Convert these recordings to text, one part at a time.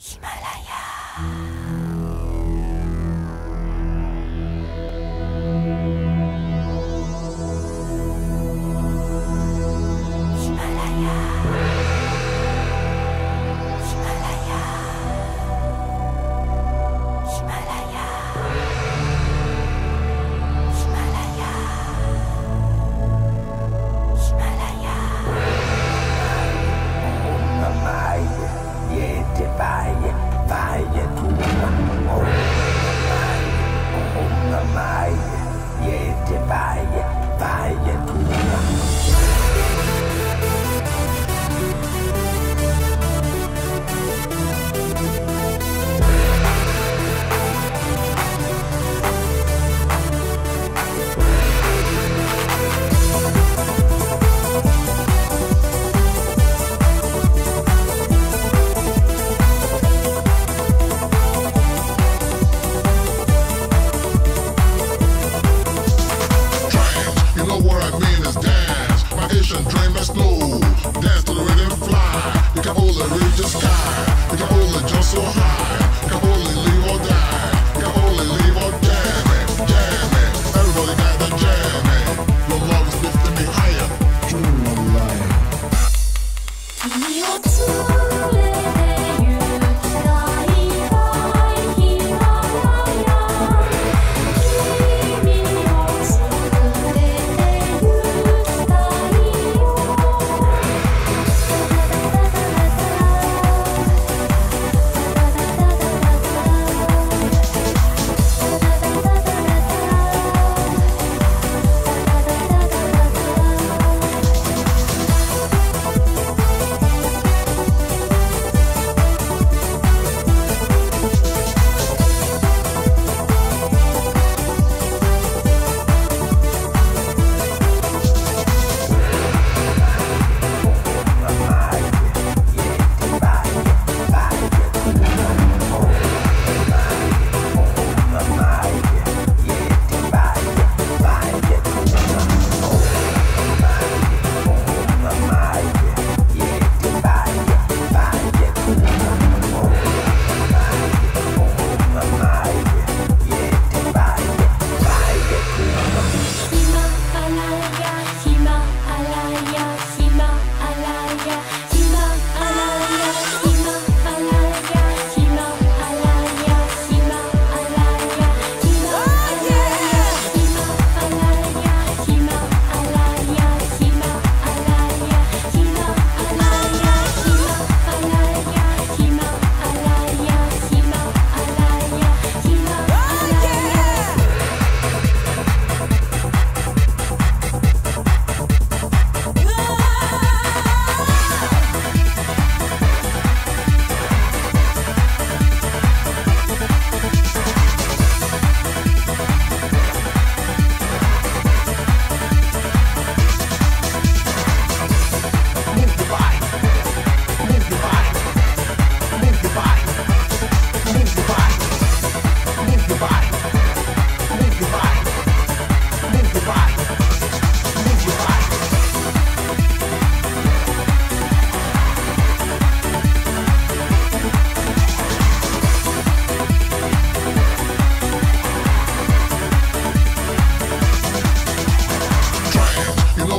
ヒマラヤ。the sky.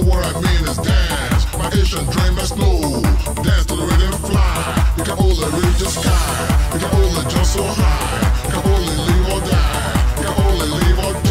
what I mean is dance. My Asian dream is slow. Dance fly. Can sky. Can jump so high. You can only live or die. You can only live or die.